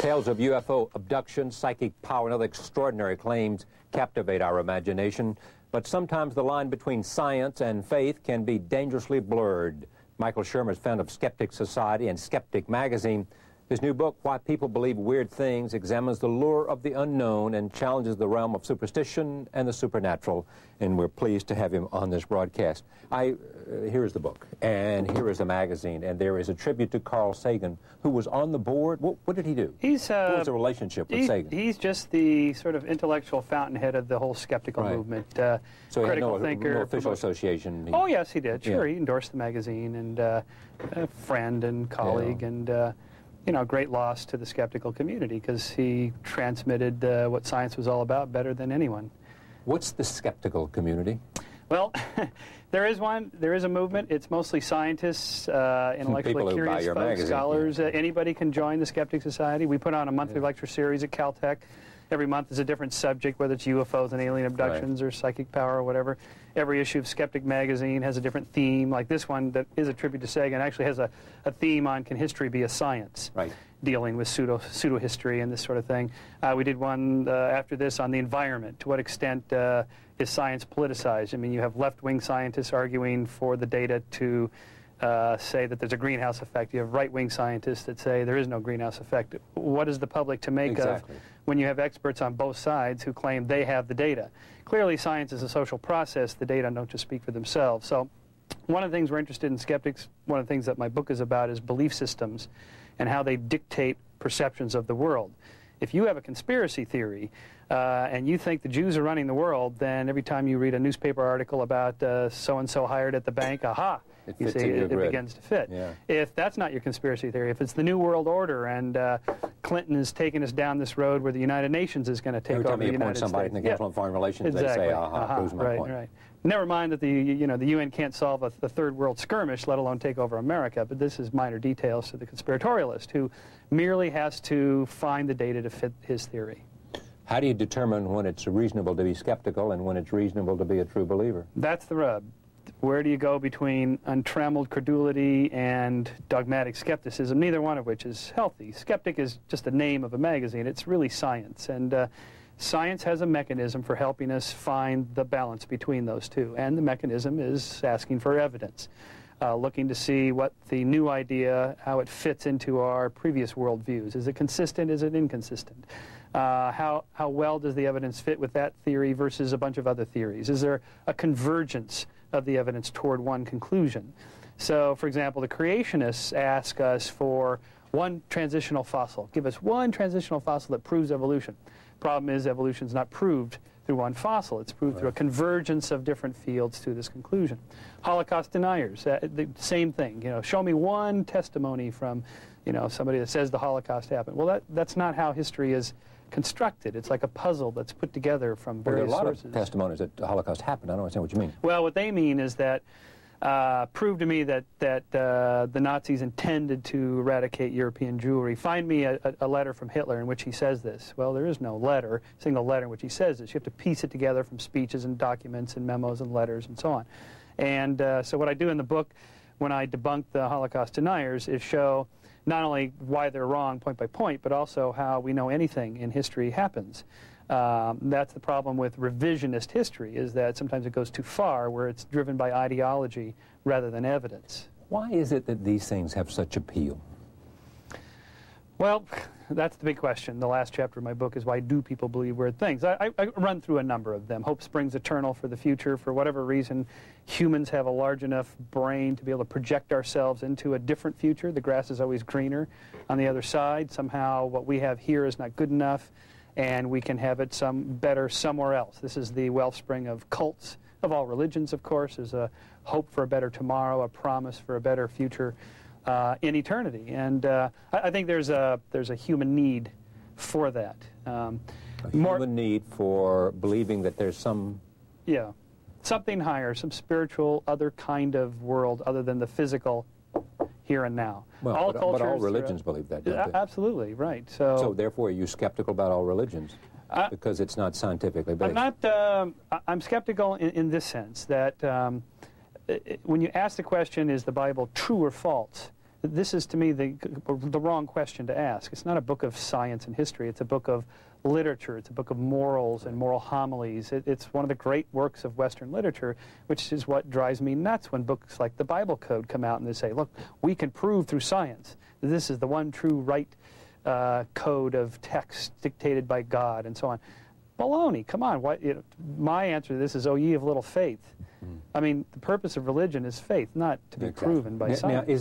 Tales of UFO abduction, psychic power, and other extraordinary claims captivate our imagination. But sometimes the line between science and faith can be dangerously blurred. Michael Shermer is founder of Skeptic Society and Skeptic Magazine. His new book, Why People Believe Weird Things, examines the lure of the unknown and challenges the realm of superstition and the supernatural. And we're pleased to have him on this broadcast. I, uh, here is the book, and here is the magazine, and there is a tribute to Carl Sagan, who was on the board. What, what did he do? He's, uh, what was the relationship with he, Sagan? He's just the sort of intellectual fountainhead of the whole skeptical Right. movement. Uh, so he had critical no, thinker. no official promoter- association. He- Oh, yes, he did. Sure, Yeah. he endorsed the magazine and uh, a friend and colleague Yeah. and, uh, you know, a great loss to the skeptical community because he transmitted uh, what science was all about better than anyone. What's the skeptical community? Well, there is one. There is a movement. It's mostly scientists, uh, intellectually curious folks, magazine, scholars. Uh, anybody can join the Skeptic Society. We put on a monthly lecture series at Caltech. Every month is a different subject, whether it's UFOs and alien abductions or psychic power or whatever. Every issue of Skeptic magazine has a different theme. Like this one, that is a tribute to Sagan, actually has a, a theme on can history be a science? Right. dealing with pseudo pseudo history and this sort of thing. Uh, we did one uh, after this on the environment. To what extent uh, is science politicized? I mean, you have left wing scientists arguing for the data to uh, say that there's a greenhouse effect. You have right wing scientists that say there is no greenhouse effect. What is the public to make Exactly. of when you have experts on both sides who claim they have the data? Clearly, science is a social process. The data don't just speak for themselves. So one of the things we're interested in skeptics, one of the things that my book is about is belief systems and how they dictate perceptions of the world. If you have a conspiracy theory uh, and you think the Jews are running the world, then every time you read a newspaper article about uh, so-and-so hired at the bank, aha, It you see it, it begins to fit. Yeah. If that's not your conspiracy theory, if it's the New World Order and uh, Clinton is taking us down this road where the United Nations is going to take Every over time the you United point somebody States. in the Yeah. On Foreign Relations, Exactly. they say, aha, Aha, proves my right, point. Right. Never mind that the you know the UN can't solve a, the third world skirmish, let alone take over America. But this is minor details to the conspiratorialist who merely has to find the data to fit his theory. How do you determine when it's reasonable to be skeptical and when it's reasonable to be a true believer? That's the rub. Where do you go between untrammeled credulity and dogmatic skepticism, neither one of which is healthy? Skeptic is just the name of a magazine. It's really science. And uh, science has a mechanism for helping us find the balance between those two. And the mechanism is asking for evidence, uh, looking to see what the new idea, how it fits into our previous worldviews. Is it consistent? Is it inconsistent? Uh, how, how well does the evidence fit with that theory versus a bunch of other theories? Is there a convergence of the evidence toward one conclusion? So, for example, the creationists ask us for one transitional fossil. Give us one transitional fossil that proves evolution. Problem is, evolution is not proved through one fossil. It's proved through a convergence of different fields to this conclusion. Holocaust deniers, uh, the same thing. You know, show me one testimony from, you know, somebody that says the Holocaust happened. Well, that, that's not how history is constructed. It's like a puzzle that's put together from Well, there are various a lot sources. of testimonies that the Holocaust happened. I don't understand what you mean. Well, what they mean is that uh, prove to me that that uh, the Nazis intended to eradicate European Jewry. Find me a, a, a letter from Hitler in which he says this. Well, there is no letter, single letter in which he says this. You have to piece it together from speeches and documents and memos and letters and so on. And uh, so what I do in the book when I debunk the Holocaust deniers is show not only why they're wrong point by point, but also how we know anything in history happens. Um, that's the problem with revisionist history, is that sometimes it goes too far, where it's driven by ideology rather than evidence. Why is it that these things have such appeal? Well, that's the big question. The last chapter of my book is why do people believe weird things? I, I, run through a number of them. Hope springs eternal for the future. For whatever reason, humans have a large enough brain to be able to project ourselves into a different future. The grass is always greener on the other side. Somehow, what we have here is not good enough, and we can have it some better somewhere else. This is the wellspring of cults of all religions, of course. Is a hope for a better tomorrow, a promise for a better future uh, in eternity. And uh, I, I think there's a there's a human need for that. Um, A human need for believing that there's some yeah, something higher, some spiritual, other kind of world other than the physical here and now. Well, all but, but all religions believe that, don't they? absolutely right. So, So therefore, are you skeptical about all religions Uh, because it's not scientifically based? I'm not. Um, I- I'm skeptical in, in this sense that um, i- i- when you ask the question, "Is the Bible true or false?" This is, to me, the, the wrong question to ask. It's not a book of science and history. It's a book of literature. It's a book of morals and moral homilies. It, it's one of the great works of Western literature, which is what drives me nuts when books like the Bible Code come out and they say, look, we can prove through science that this is the one true right uh, code of text dictated by God and so on. Baloney, come on. What, you know, my answer to this is, oh, ye of little faith. Mm. I mean, the purpose of religion is faith, not to be exactly. proven by now, science. Now,